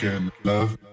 Can love.